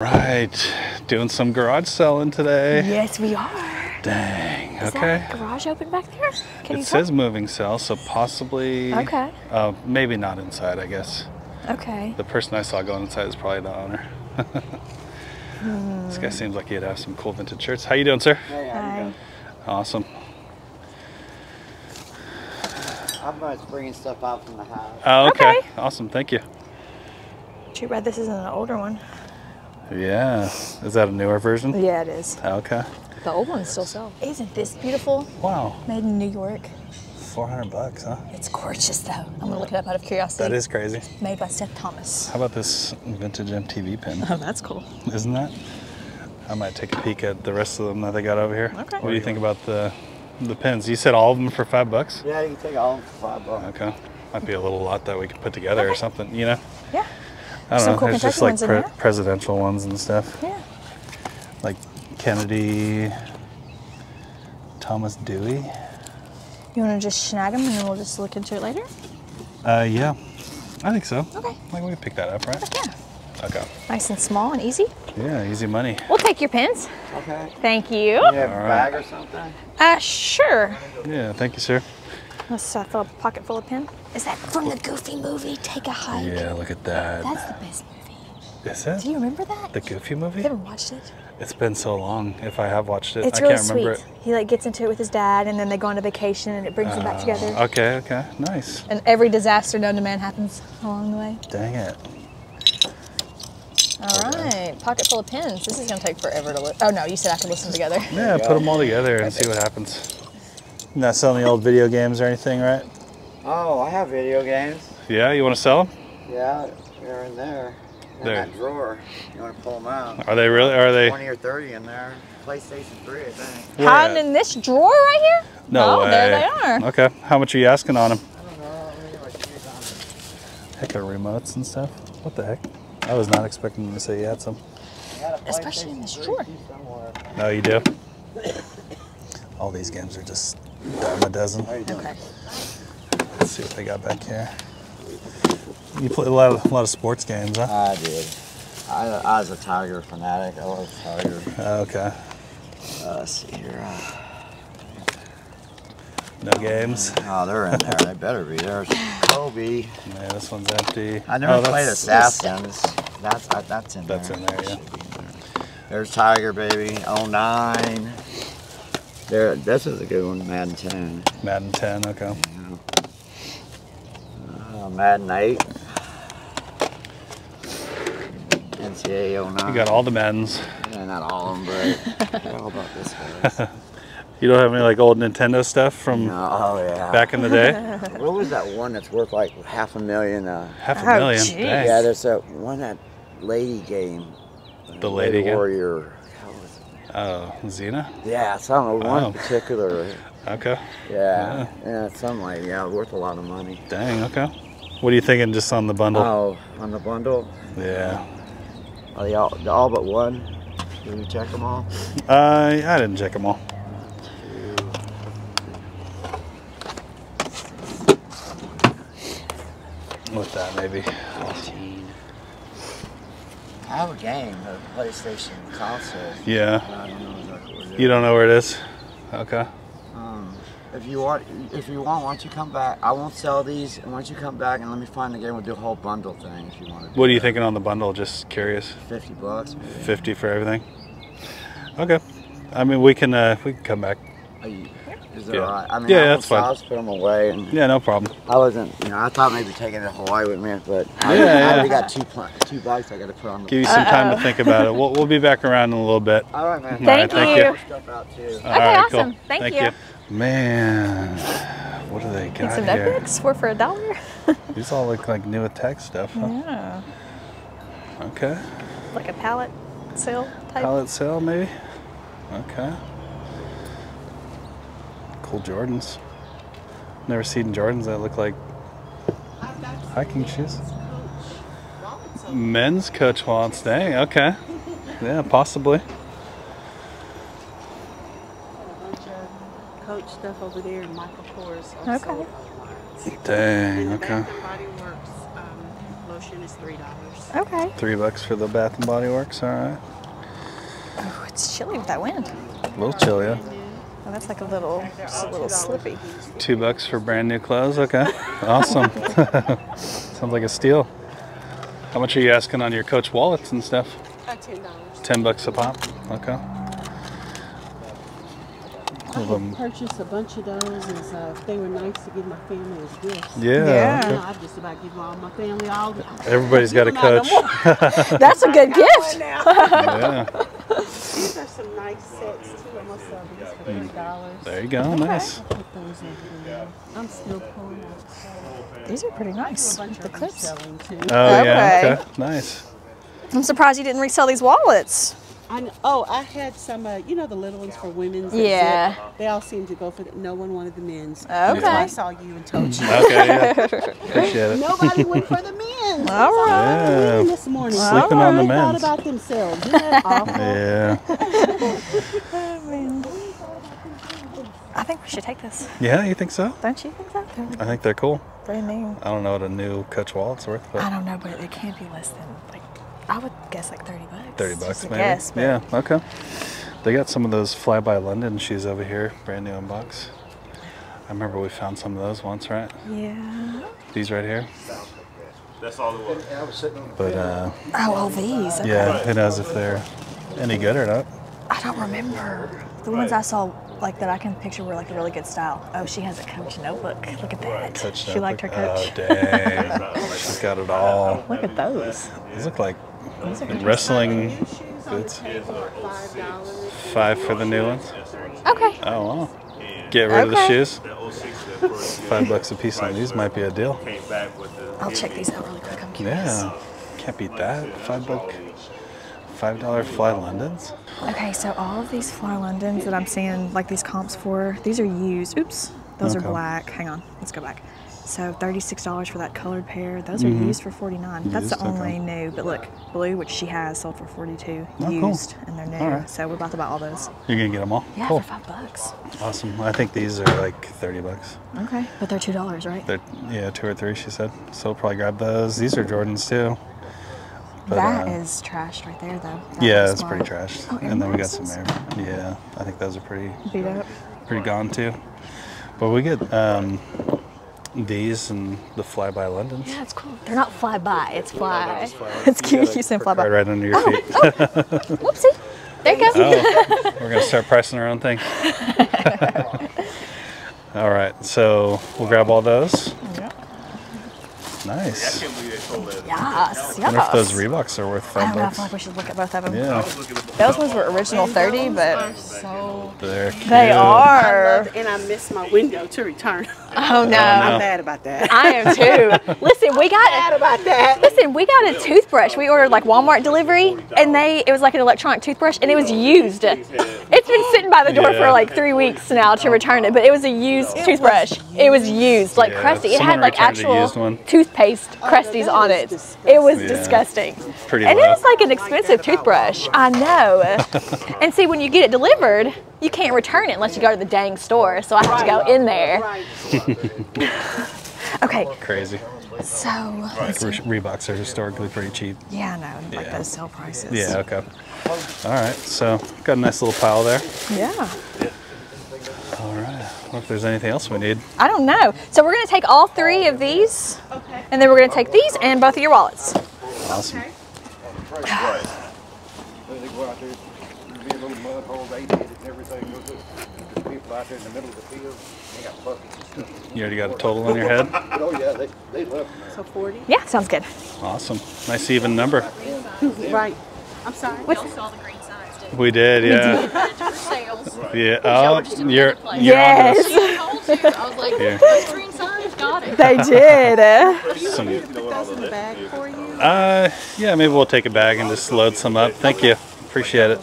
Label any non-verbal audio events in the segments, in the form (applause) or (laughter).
Right, doing some garage selling today. Yes, we are. Dang. Is okay. that garage open back there? Can you It tell? says moving cell, so possibly. Okay. Uh, maybe not inside. I guess Okay. the person I saw going inside is probably the owner. (laughs) This Hmm. guy seems like he'd have some cool vintage shirts. How you doing, sir? Hey, how Hi. doing? Awesome. I'm uh, bringing stuff out from the house. Oh, okay. Okay. Awesome. Thank you. Too bad this isn't an older one. Yeah. Is that a newer version? Yeah, it is. Okay. The old ones still sell. Isn't this beautiful? Wow. Made in New York. 400 bucks, huh? It's gorgeous though. I'm gonna look it up out of curiosity. That is crazy. made by Seth Thomas. How about this vintage MTV pin? Oh, that's cool. Isn't that? I might take a peek at the rest of them that they got over here. Okay. What do you think about the the pins? You said all of them for five bucks? Yeah, you can take all of them for five bucks. Okay. Might be a little lot that we could put together or something, you know? Yeah. I don't Some know. cool There's just like pre- presidential ones and stuff. Yeah. Like Kennedy, Thomas Dewey. You wanna just snag them and then we'll just look into it later? Uh, yeah. I think so. Okay. Like we can pick that up, right? Yeah. Okay. Nice and small and easy. Yeah, easy money. We'll take your pins. Okay. Thank you. You have a All right. bag or something? Uh, sure. Yeah, thank you, sir. Let's uh, fill a pocket full of pin. Is that from the Goofy movie? Take a hike. Yeah, look at that. That's the best movie. Is it? Do you remember that? The Goofy movie? You haven't watched it? It's been so long. If I have watched it, It's I really can't remember sweet. He like gets into it with his dad, and then they go on a vacation, and it brings them back together. Uh, okay, okay, nice. And every disaster known to man happens along the way. Dang it. All right, pocket full of pins. This is gonna take forever to. Li- oh no, you said I could listen together. Yeah, put them all together and see what happens. You're not selling the old video games or anything, right? Oh, I have video games. Yeah, you want to sell them? Yeah, they're in there. In There. that drawer. You want to pull them out? Are they really? Are they? 20 or 30 in there. PlayStation 3, I think. Where Hiding at? in this drawer right here? No oh, way. there they are. Okay, how much are you asking on them? I don't know. Let me get my. Heck, of remotes and stuff? What the heck? I was not expecting you to say you had some. I got a Especially in this PlayStation 3 drawer. No, you do. All these games are just dime a dozen. How you doing? Okay. Let's see what they got back here. You play a lot of, a lot of sports games, huh? I did. I, I was a Tiger fanatic. I love Tiger. Oh, okay. Uh, let's see here. Uh, No games. Oh, they're in there. They better be. There's Kobe. Yeah, this one's empty. I never Oh, played that's- Assassins. That's uh, that's in That's there. in there, yeah. In there. There's Tiger, baby. 09. There. This is a good one. Madden 10. Madden 10, okay. Uh, Madden 8. NCAA 09. You got all the Maddens. Yeah, not all of them, but (laughs) how about this one? (laughs) You don't have any like old Nintendo stuff from No, oh yeah. back in the day? (laughs) What was that one that's worth like half a million? Uh, Half a Oh, million. geez. Yeah, there's that one that lady game. The lady game? warrior. How was it? Oh, Xena? Yeah, some one Oh. particular. Okay. Yeah, yeah, something like yeah, worth a lot of money. Dang, okay. What are you thinking just on the bundle? Oh, on the bundle, Yeah. are they all, the all but one? Did you check them all? Uh, I didn't check them all. With that, maybe? 15. I have a game, a PlayStation console. Yeah. don't know exactly what it is. You don't know where it is? Okay. Um, if you want, if you want, why don't you come back? I won't sell these, and why don't you come back and let me find the game? We'll do a whole bundle thing if you want to. What are you thinking on the bundle? Just curious. Fifty bucks. maybe. 50 for everything? Okay. I mean, we can uh, we can come back. Are you- Is Yeah. alright? I mean, Yeah, I that's fine. I'll just put them away, and Yeah, no problem. I wasn't, you know, I thought maybe taking it to Hawaii with me, but I, Yeah, I yeah. already got two pl- two bucks I got to put on the. Give you some time to (laughs) think about it. We'll, we'll be back around in a little bit. All right, man. All right, Thank thank you. you. Put Stuff out too. All right, awesome. Thank you. Man, what do they Need got some here? notebooks? Four for a dollar? (laughs) These all look like new attack stuff, huh? Yeah. Okay. Like a pallet sale type. Pallet sale, maybe? Okay. Cool Jordans. Never seen Jordans that look like hiking shoes. Men's coach wants. Dang, okay. Yeah, possibly. Coach stuff over there and Michael Kors. Okay. Dang, In the okay. back of Body Works, um, lotion is three dollars. Okay. Three bucks for the Bath and Body Works. All right. Oh, it's chilly with that wind. A little chilly. Yeah. Oh, that's like a little, just a little slippy. Two bucks for brand new clothes. Okay. Awesome. (laughs) Sounds like a steal. How much are you asking on your Coach wallets and stuff? Uh, ten dollars. Ten bucks a pop. Okay. I Well, um, purchased a bunch of those, and so they were nice to give my family as gifts. Yeah. Yeah. You know. I just about give all my family all. Everybody's got a Give 'em no coach. (laughs) That's a good (laughs) gift. yeah. These are some nice sets too. I'm gonna sell these for three dollars. There you go. Nice. Put those over there. I'm still pulling out These are pretty a nice. bunch The of clips. reselling too. Oh yeah. Okay. Okay. Nice. I'm surprised you didn't resell these wallets. I kn- oh, I had some. Uh, you know the little ones for women's. Yeah. zip? They all seem to go for. The, no one wanted the men's. Okay. That's why I saw you and told you. Okay. Yeah. Appreciate it. Nobody went for the men's. All right. Yeah. This morning. Sleeping on the They thought about themselves. Isn't that (laughs) awful? Yeah. (laughs) I think we should take this. Yeah. You think so? Don't you think so? I think they're cool. brand new. I don't know what a new Coach wallet's worth, I don't know, but it can't be less than like I would guess like thirty bucks. thirty Just bucks a maybe. guess, yeah. Okay. They got some of those Fly by London shoes over here, brand new in box. I remember we found some of those once, right? Yeah. These right here. That's all it was. Yeah, I was sitting on the But uh, Oh, all these. Okay. yeah, who knows if they're any good or not. I don't remember. The ones I saw like that I can picture were like a really good style. Oh, she has a Coach notebook. Look at that. Coach she liked her notebook. Coach. Oh dang, (laughs) she's got it all. Look at those. These look like Those are good. Wrestling boots. Five for the new ones. Okay. Oh wow. Get rid of the shoes. That 06 that first Five bucks a piece on these might be a deal. came back with the. I'll check these out really quick. I'm curious. Yeah, can't beat that. Five buck, five dollar fly Londons. Okay, so all of these Fly Londons that I'm seeing like these comps for, these are used. Oops, those Okay. are black. Hang on, let's go back. So thirty-six dollars for that colored pair. Those are used for forty-nine. That's the Mm-hmm. Okay. only new. But look, blue, which she has, sold for forty-two. Oh, cool. used, and they're new. Right. So we're about to buy all those. You're gonna get them all. Yeah, cool. for five bucks. Awesome. I think these are like thirty bucks. Okay, but they're two dollars, right? They're yeah, two or three. She said. So we'll probably grab those. These are Jordans too. But, That uh, is trashed right there, though. That Yeah, it's pretty trashed. Oh, and then we got some air. Yeah, I think those are pretty Beat up. pretty gone too. But we get um, these and the fly by Londons. Yeah, it's cool. They're not fly by. It's fly. It's (laughs) cute. You said fly by. Right, right under your oh, feet. Oh, Whoopsie. There you go. Oh, (laughs) we're gonna start pricing our own thing. (laughs) all right, so we'll grab all those. Nice. can't believe they told. Yes, I wonder if those yes. Reeboks are worth I five don't know. I feel like we should look at both of them. Yeah, Those ones were original 30, Those but are so. they're cute. they I are. love, and I missed my window to return. Oh, oh no. I'm mad about that. I am too. (laughs) Listen, we got mad about that. Listen, we got a toothbrush. We ordered like Walmart delivery, and they it was like an electronic toothbrush, and it was used. It's been sitting by the door for like three weeks now to return it, but it was a used toothbrush. It was used, like Yeah, crusty. It someone had like returned a actual one. toothpaste oh, crusties that on is it. It was Yeah. disgusting. Pretty and it was like an oh expensive toothbrush. I know. (laughs) and see, when you get it delivered, you can't return it unless you go to the dang store. So I have to go in there. Okay, (laughs) Crazy. so let's. Re- Reeboks are historically pretty cheap. yeah, I know, like Yeah. those sale prices. Yeah. Okay. All right. So got a nice little pile there. Yeah. All right. Well, if there's anything else we need. I don't know. So we're gonna take all three of these, Okay. and then we're gonna take these and both of your wallets. Awesome. (sighs) Right. They go out there, there'll be a little mud hole, they did it and everything, goes up. There's people out there in the middle of the field, they got buckets and stuff. You already got a total in your head. (laughs) Oh yeah, they, they love them. So 40. Yeah, sounds good. Awesome. Nice even number. (laughs) Right. I'm sorry. What's saw the green signs, didn't We did. Yeah. For sales. Yeah. Oh, just in you're you're on to Yes. I told. I was like, Yeah. those green signs, got it. They did. us. Some, Put those in the bag for you. uh, yeah. Maybe we'll take a bag and just load some up. Thank you. Appreciate it.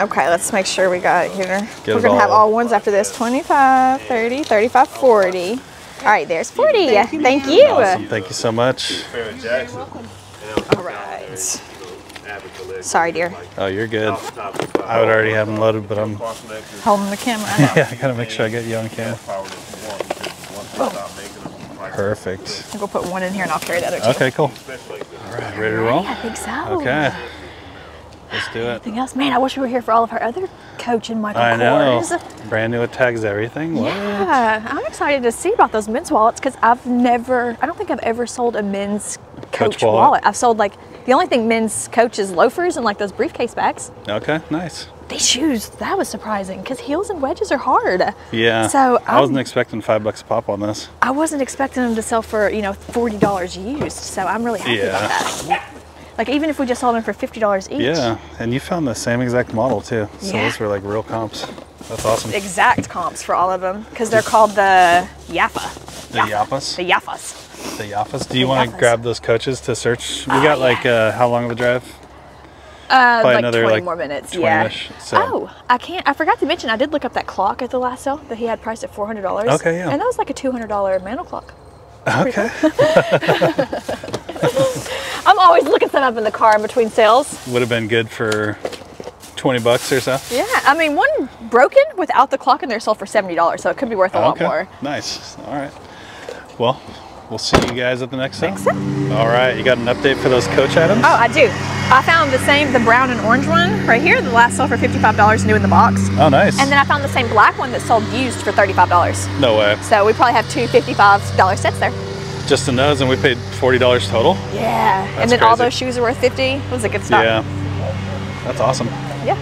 Okay, let's make sure we got it here. Get we're it gonna have all. all ones after this 25, 30, 35, 40. All right, there's 40. Thank you. Awesome. Thank you so much. Farrah Jackson. All right. Sorry, dear. Oh, you're good. I would already have them loaded, but I'm Holding the camera. (laughs) yeah. I gotta make sure I get you on camera. Perfect. I'm gonna put one in here and I'll carry the other two. Okay, cool. All right, ready to roll? Yeah, I think so. Okay. Let's do it. Anything else? Man, I wish we were here for all of our other coaching Michael I know. Kors. Brand new tags everything. What? Yeah, I'm excited to see about those men's wallets because I've never, I don't think I've ever sold a men's Coach coach, wallet? wallet. I've sold like, the only thing men's coach is loafers and like those briefcase bags. Okay, nice. These shoes, that was surprising because heels and wedges are hard. Yeah. So I wasn't um, expecting five bucks a pop on this. I wasn't expecting them to sell for, you know, $40 used. So I'm really happy about that. Like even if we just sold them for $50 each. Yeah, and you found the same exact model too. So Yeah. those were like real comps. That's awesome. Exact comps for all of them because they're called the Yaffa. The Yappas. The Yaffas. The Yaffas. Do you want to grab those coaches to search? We Oh, got yeah. like uh, how long of a drive? Uh, like another, 20 like, more minutes. Yeah. 20-ish, so- Oh, I can't. I forgot to mention. I did look up that clock at the last sale that he had priced at four hundred dollars. Okay, yeah. And that was like a two hundred dollar mantle clock. Okay. (laughs) (laughs) (laughs) always looking some up in the car in between sales. Would have been good for 20 bucks or so. Yeah. I mean, one broken without the clock in there sold for seventy dollars, so it could be worth a lot okay. more. Nice. All right. Well, we'll see you guys at the next sale. Sale. All right. You got an update for those coach items? Oh, I do. I found the same, the brown and orange one right here. The last sold for fifty-five dollars, new in the box. Oh, nice. And then I found the same black one that sold used for thirty-five dollars. no way. So we probably have two $55 sets there. Just in those, and we paid $40 total. Yeah. That's and then all those shoes are worth 50. It was a good stop. Yeah. That's awesome. Yeah.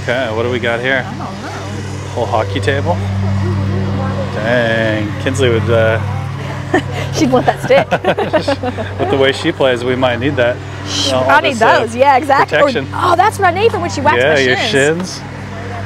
Okay, what do we got here? I don't know. Whole hockey table. Dang, Kinsley would. Uh, (laughs) She'd want that stick. (laughs) with the way she plays, we might need that. I need this, uh, those. Yeah, exactly. Or- protection. oh, that's what I need for when she whacks yeah, my your shins.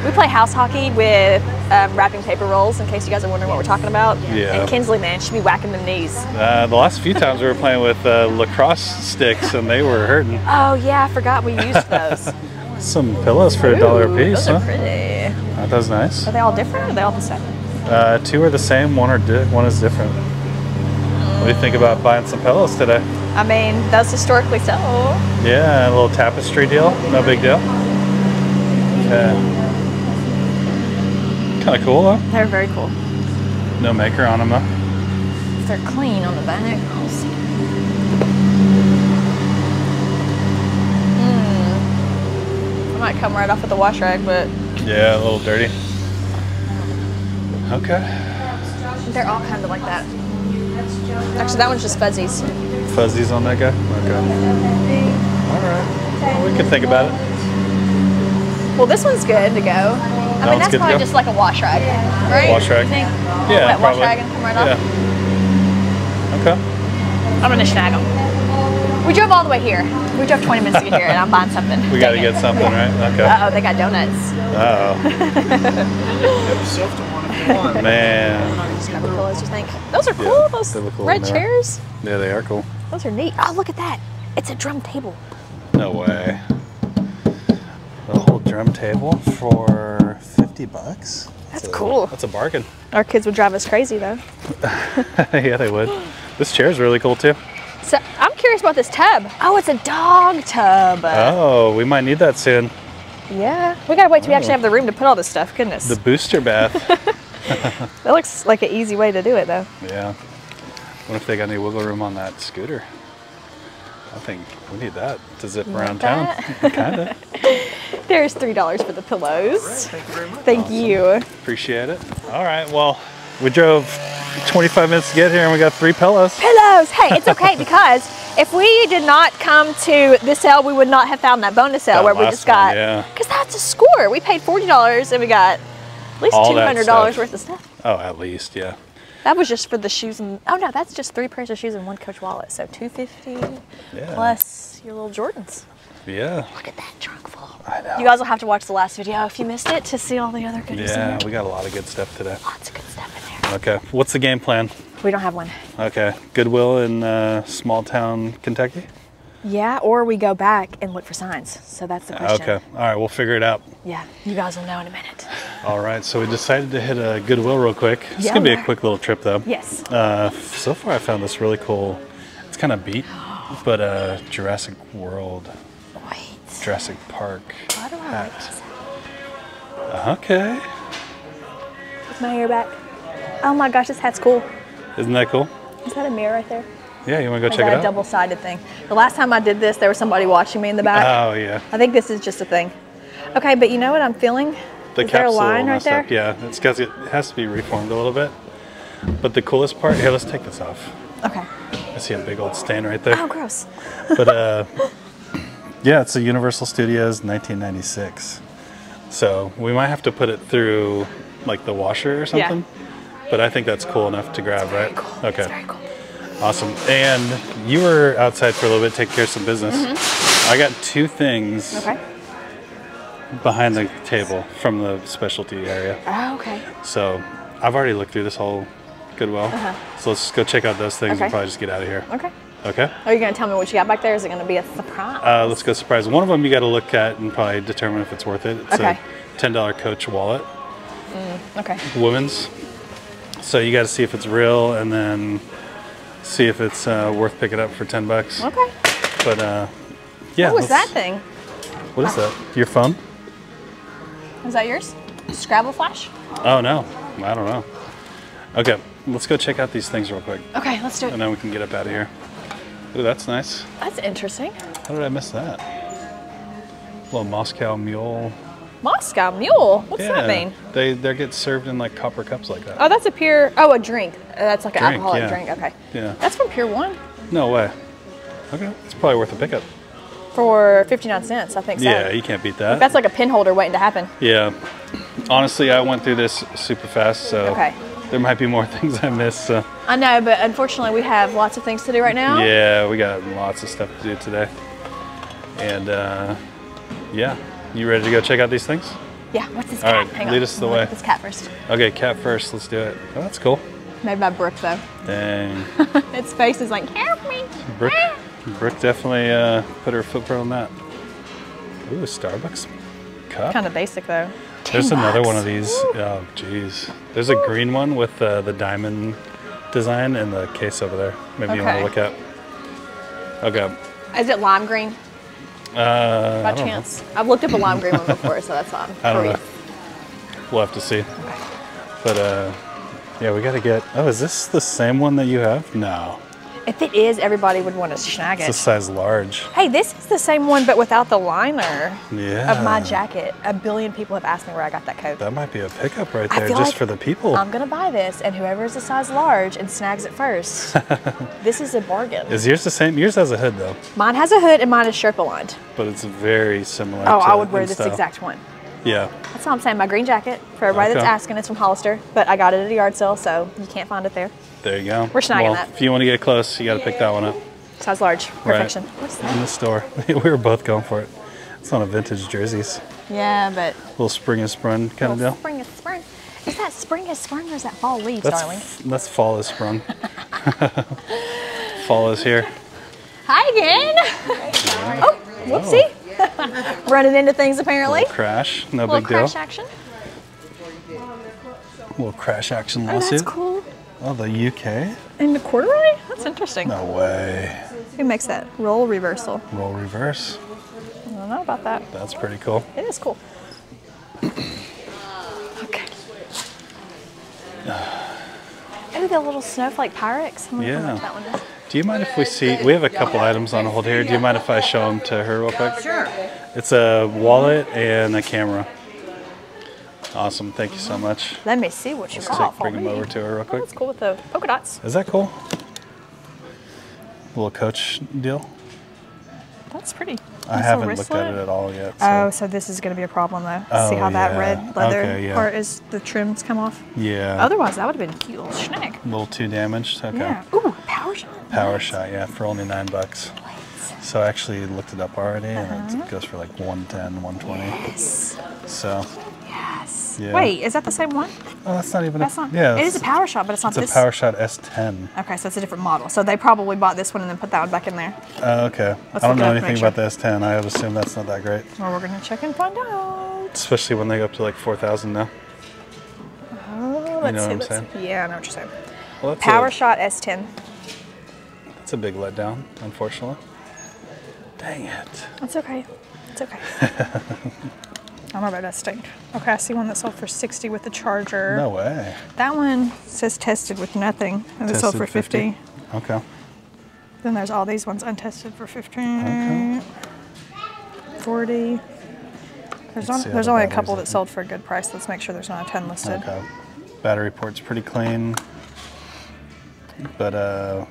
We play house hockey with um, wrapping paper rolls, in case you guys are wondering what we're talking about. Yeah. And Kinsley, man, she'd be whacking them knees. Uh, the last few times we were playing with uh, lacrosse sticks, and they were hurting. Oh yeah, I forgot we used those. (laughs) Some pillows for a dollar a piece, Those huh? are pretty. That was nice. Are they all different or are they all the same? Uh, two are the same, one are di- one is different. What do you think about buying some pillows today? I mean, those historically so. Yeah, a little tapestry deal. No big deal. Okay. Kind of cool though. They're very cool. No maker on them though. They're clean on the back, I'll see. Hmm. I might come right off with the wash rag, but Yeah, a little dirty. Okay. they're all kind of like that. Actually, that one's just fuzzies. Fuzzies on that guy? Okay. Alright. Well, we can think about it. Well, this one's good to go. I mean, that's probably just like a wash rag, right? Wash rag. You think? Yeah, Wet probably. wash rag and come right off. Okay. I'm gonna snag them. We drove all the way here. We drove 20 minutes to get here, and I'm buying something. We got to it. get something, right? Okay. Uh oh, they got donuts. Oh (laughs) man. Couple pillows, you think? Those are cool. Yeah, Those cool red chairs. Yeah, they are cool. Those are neat. Oh, look at that. It's a drum table. No way. A drum table for 50 bucks? That's a- cool. That's a bargain. Our kids would drive us crazy though. (laughs) yeah, they would. This chair is really cool too. So I'm curious about this tub. Oh, it's a dog tub. Oh, we might need that soon. Yeah. We gotta wait till we actually have the room to put all this stuff. Goodness. The booster bath. (laughs) that looks like an easy way to do it though. yeah. What if they got any wiggle room on that scooter? I think we need that to zip You around town. (laughs) Kinda. (laughs) There's three dollars for the pillows. Thank you very much. Thank you. Appreciate it. All right. Well, we drove 25 minutes to get here and we got three pillows. Pillows. Hey, it's okay (laughs) because if we did not come to this sale, we would not have found that bonus sale That where we last just got. one, yeah. Because that's a score. We paid forty dollars and we got at least All two that hundred dollars worth of stuff. Oh, at least, yeah. That was just for the shoes and oh no, that's just three pairs of shoes and one Coach wallet. So two fifty Yeah. plus your little Jordans. Yeah. Look at that trunk full. I know. You guys will have to watch the last video if you missed it to see all the other goodies. Yeah, we got a lot of good stuff today. Lots of good stuff in there. Okay. What's the game plan? We don't have one. Okay. Goodwill in uh, small town Kentucky? Yeah, or we go back and look for signs. So that's the question. Okay. All right. We'll figure it out. Yeah, you guys will know in a minute. All right. So we decided to hit a Goodwill real quick. It's Yeah, going to be a quick little trip, though. Yes. Uh, so far, I found this really cool. It's kind of beat, but uh, Jurassic World, Wait. Jurassic Park Why do I hat. like this? Okay. With my hair back. Oh my gosh, this hat's cool. Isn't that cool? Is that a mirror right there? Yeah, you want to go check it a out? double-sided thing? The last time I did this, there was somebody watching me in the back. Oh yeah. I think this is just a thing. Okay, but you know what I'm feeling? The is there a line right there? up. Yeah, it's got it has to be reformed a little bit. But the coolest part here, let's take this off. Okay. I see a big old stain right there. Oh, gross. (laughs) But uh, yeah, it's a Universal Studios 1996. So we might have to put it through like the washer or something. Yeah. But I think that's cool enough to grab, right? Cool. Okay. It's very cool. Awesome. And you were outside for a little bit, taking care of some business. I got two things. Okay. behind the table from the specialty area. Oh, okay. So I've already looked through this whole Goodwill. Uh -huh. So let's go check out those things. Okay. and probably just get out of here. Okay. Okay. Are you going to tell me what you got back there? Is it going to be a surprise? Uh, let's go surprise. One of them you got to look at and probably determine if it's worth it. It's Okay. a ten dollar Coach wallet, okay. women's. So you got to see if it's real and then see if it's uh, worth picking up for ten bucks. Okay. But uh, yeah. What was that thing? What is that? Your phone? Is that yours? Scrabble Flash? Oh no, I don't know. Okay, let's go check out these things real quick, Okay, let's do it. and then we can get up out of here. Ooh, that's nice. That's interesting. How did I miss that? little Moscow Mule. Moscow Mule. What's that mean? They they get served in like copper cups like that. Oh, that's a pure. Oh, a drink. Uh, That's like an Drink, alcoholic yeah. drink. Okay. Yeah. That's from Pure One No way. Okay, it's probably worth a pickup. for 59 cents. I think so. Yeah, you can't beat that. That's like a pin holder waiting to happen. yeah. Honestly, I went through this super fast, so Okay. there might be more (laughs) things I missed. So I know, but unfortunately, we have lots of things to do right now. yeah, we got lots of stuff to do today. And uh, yeah, you ready to go check out these things? Yeah. What's this All cat? right, Hang lead on. us the way. This cat first. Okay, cat first. Let's do it. Oh, that's cool. Made by Brooke though. Dang, (laughs) its face is like, help me. Brooke. Brooke definitely uh, put her footprint on that. Ooh, a Starbucks cup. Kind of basic though. There's 10 another one of these. Oh, jeez. There's a green one with uh, the diamond design in the case over there. Maybe you want to look at. Okay. Is it lime green Uh, by chance? I've looked up a lime green one before, so that's on. (laughs) I don't know. We'll have to see. But uh, yeah, we got to get. Oh, is this the same one that you have? No, If it is, everybody would want to snag it. it's a size large. Hey, this is the same one, but without the liner Yeah. of my jacket. A billion people have asked me where I got that coat. That might be a pickup right there, just like for the people. I'm gonna buy this, and whoever is a size large and snags it first, (laughs) this is a bargain. Is yours the same? Yours has a hood though, Mine has a hood, and mine is Sherpa lined. but it's very similar. Oh, I would wear this style. exact one. Yeah. That's all I'm saying. My green jacket for everybody that's asking. It's from Hollister, but I got it at a yard sale, so you can't find it there. There you go. We're snagging well, that. If you want to get close, you got to pick that one up. Size large, Right. perfection. What's in the store. (laughs) we were both going for it. It's on a vintage jerseys, Yeah, but A little spring and sprung kind of deal. spring is spring. Is that spring is sprung or is that fall leaves, That's darling? that's fall is sprung. (laughs) fall is here. Hi again. oh, whoopsie. Oh. (laughs) Running into things apparently. Crash, no big deal. crash action. Little crash action lawsuit. Oh, that's cool. Oh, the UK? And the corduroy? That's interesting. No way. Who makes that? Roll reversal. Roll reverse. I don't know about that. That's pretty cool. It is cool. okay. (sighs) Oh, the little snowflake Pyrex. I wonder how Yeah. that one is. Do you mind if we see? We have a couple items on hold here. Do you mind if I show them to her real quick? Sure. It's a wallet and a camera. Awesome. Thank you so much. Let me see what you Let's got take, for bring me. them over to her real Oh, quick. that's cool with the polka dots. Is that cool? Little coach deal. That's pretty. I haven't looked at it at all yet. So. Oh, so this is going to be a problem though. see Oh, how that red leather Okay, yeah. part is, the trims come off? yeah. Otherwise, that would have been a cute little snack. A little too damaged. Okay. Yeah. Ooh, PowerShot. Power Nice. shot, yeah, for only nine bucks. So I actually looked it up already, and Uh-huh. it goes for like 110, 120. Yes. So, Yes. Yeah. Wait, is that the same one? oh, that's not even. That's a, not. Yeah, It is a PowerShot, but it's not It's a this. Power Shot S10. Okay, so it's a different model. So they probably bought this one and then put that one back in there. Oh, okay. Let's I don't know anything about the S10. I would assume that's not that great, Well, we're gonna check and find out. especially when they go up to like 4,000 now. Oh, let's know see. what I'm let's saying? see. Yeah, I know what you're saying. Well, that's Power a, Shot S10. That's a big letdown, unfortunately. Dang it. That's okay. It's okay. (laughs) My bad, that's stink. Okay, I see one that sold for 60 with the charger. No way. That one says tested with nothing, and it sold for Tested 50. Okay. Then there's all these ones untested for 50. Okay. 40. There's, Let's on, there's the only a couple that sold for a good price. Let's make sure there's not a 10 listed. Okay. Battery port's pretty clean, but uh,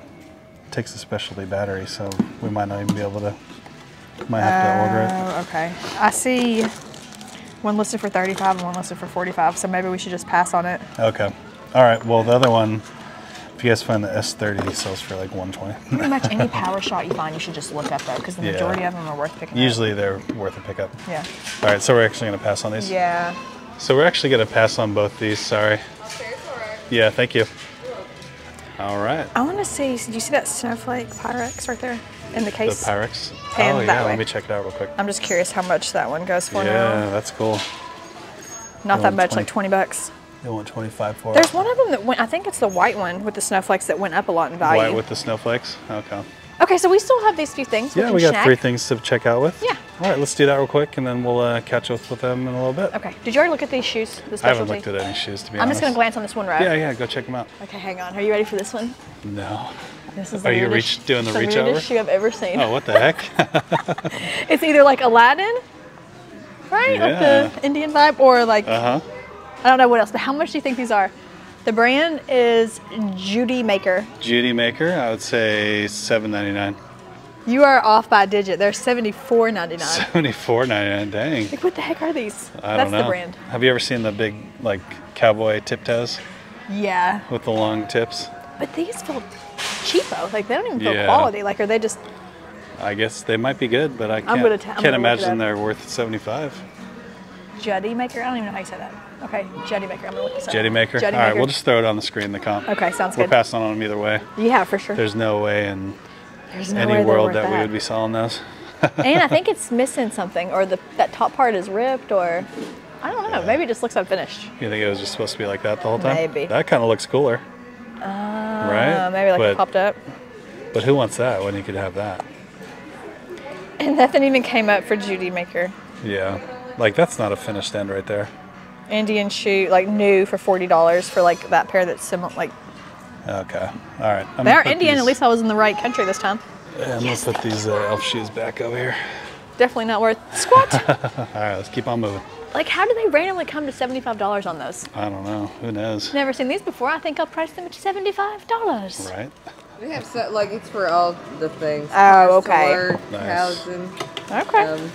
takes a specialty battery, so we might not even be able to. Might have to order it. Oh, okay. I see one listed for 35 and one listed for 45, so maybe we should just pass on it. Okay. All right. Well, the other one, if you guys find the S30, sells for like 120. Pretty much any (laughs) PowerShot you find, you should just look up though, because the Yeah. majority of them are worth picking up. Usually they're worth a pickup. Yeah. All right. So we're actually gonna pass on these. Yeah. So we're actually gonna pass on both these. Sorry. Yeah. Thank you. All right. I want to see, do you see that snowflake Pyrex right there in the The case? Pyrex. Pan oh that yeah. Let me check it out real quick. I'm just curious how much that one goes for Yeah, now. that's cool. Not that oh, much, 20. like 20 bucks. They want 25 for There's it. one of them that went, I think it's the white one with the snowflakes that went up a lot in value. White with the snowflakes. Okay. Okay, so we still have these few things. Yeah, can we got snack. three things to check out with. Yeah. All right, let's do that real quick, and then we'll uh, catch up with them in a little bit. Okay. Did you already look at these shoes? The I haven't looked at any shoes to be I'm honest. just gonna glance on this one right? Yeah, yeah, go check them out. Okay, hang on. Are you ready for this one? No. This is Are the you weirdest- reach- doing the reach weirdest over? shoe I've ever seen. Oh, what the heck? (laughs) It's either like Aladdin, right? Like the Indian vibe, or like uh huh. I don't know what else. But how much do you think these are? The brand is Judy Maker. Judy Maker, I would say seven ninety nine. You are off by a digit. They're seventy four ninety nine. (laughs) Seventy four ninety nine. Dang. Like what the heck are these? I That's don't know. the brand. Have you ever seen the big like cowboy tiptoes? Yeah, with the long tips? but these feel cheapo. Like they don't even feel Yeah. quality. Like are they just? I guess they might be good, but I can't, gonna ta- I'm can't imagine they're worth seventy five. Juddy Maker. I don't even know how you say that. Okay, Juddy Maker. I'm gonna look this up. Jetty Maker. Juddy All right, Maker. we'll just throw it on the screen. The comp. Okay, sounds good. We're passing on them either way. Yeah, for sure. There's no way in There's no any way world worth that, we would be selling those. and I think (laughs) it's missing something, or the that top part is ripped, or I don't know. Maybe it just looks unfinished. You think it was just supposed to be like that the whole time? Maybe. That kind of looks cooler. right? Uh, maybe like but, it popped up. But who wants that when you could have that? And nothing even came up for Judy Maker. Yeah. Like that's not a finished end right there. Indian shoe, like new for forty dollars for like that pair that's similar. Like Okay. All right. I'm they are Indian. these- At least I was in the right country this time. Yeah, I'm gonna put these uh, elf shoes back over here. Definitely not worth squat. (laughs) All right, let's keep on moving. Like, how do they randomly come to seventy-five dollars on those? I don't know. Who knows? Never seen these before. I think I'll price them at seventy-five dollars. Right? We have so like it's for all the things. Oh, okay. store, Nice. Housing. okay. Um,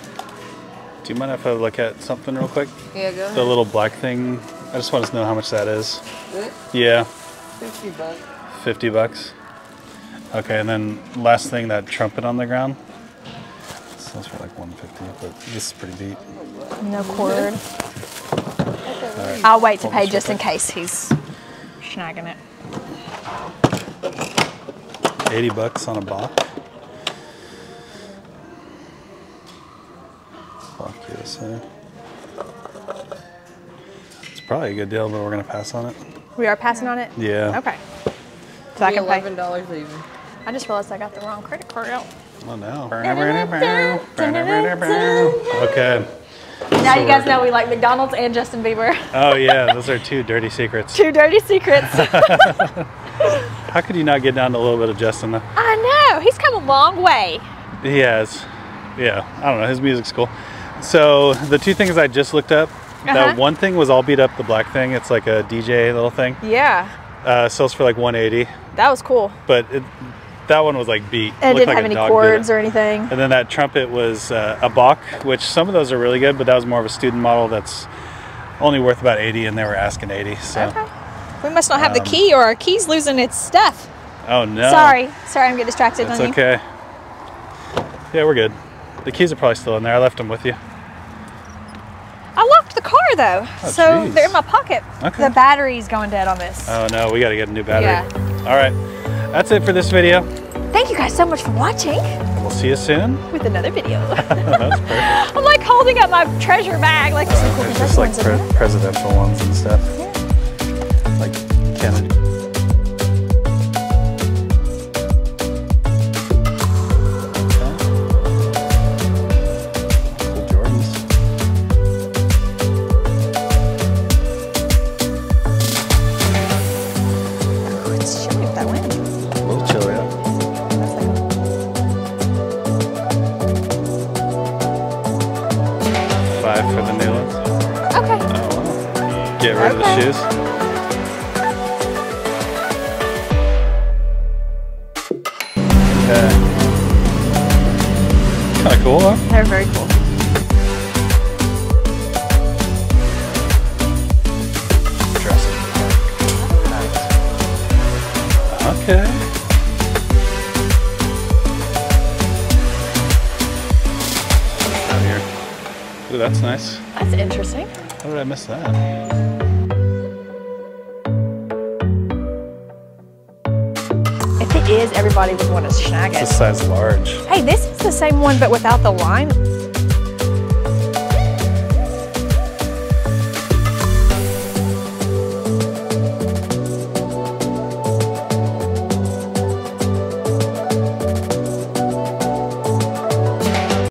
Do you mind if I look at something real quick? yeah, go ahead. The little black thing. I just want to know how much that is. This, Yeah, Fifty bucks. 50 bucks. Okay, and then last thing, that trumpet on the ground. Sells for like 150, but this is pretty deep. No cord. All right. I'll wait to pay just real in case he's snagging it. 80 bucks on a Bach. Bach USA. It's probably a good deal, but we're gonna pass on it. We are passing on it. Yeah. Okay. So I can pay. eleven dollars even. I just realized I got the wrong credit card out. Oh no. Okay. Now you guys know we like McDonald's and Justin Bieber. Oh yeah, (laughs) those are two dirty secrets. Two dirty secrets. (laughs) How could you not get down to a little bit of Justin though? I know. He's come a long way. He has. Yeah, I don't know. His music's cool. So the two things I just looked up. Uh-huh. That one thing was all beat up. The black thing. It's like a DJ little thing. Yeah, Uh, sells for like 180, that was cool. but it, that one was like beat. And Looked it didn't like have any cords or anything. And then that trumpet was uh, a Bach, which some of those are really good, but that was more of a student model that's only worth about 80, and they were asking 80. So, Okay. We must not have the Um, key, or our key's losing its stuff. oh no. Sorry, sorry, I'm getting distracted That's on you. okay. Yeah, we're good. The keys are probably still in there. I left them with you. I locked the car though, Oh, so jeez. they're in my pocket. Okay. The battery's going dead on this. Oh no, we got to get a new battery. Yeah. All right, that's it for this video. Thank you guys so much for watching We'll see you soon. with another video. (laughs) (laughs) that's perfect. I'm like holding up my treasure bag, like There's just like pre- presidential ones and stuff. Okay. Kind of cool, huh? They're very cool. Okay. Out here. Ooh, that's nice. That's interesting. How did I miss that? Everybody would want to snag it. size large. Hey, this is the same one, but without the line.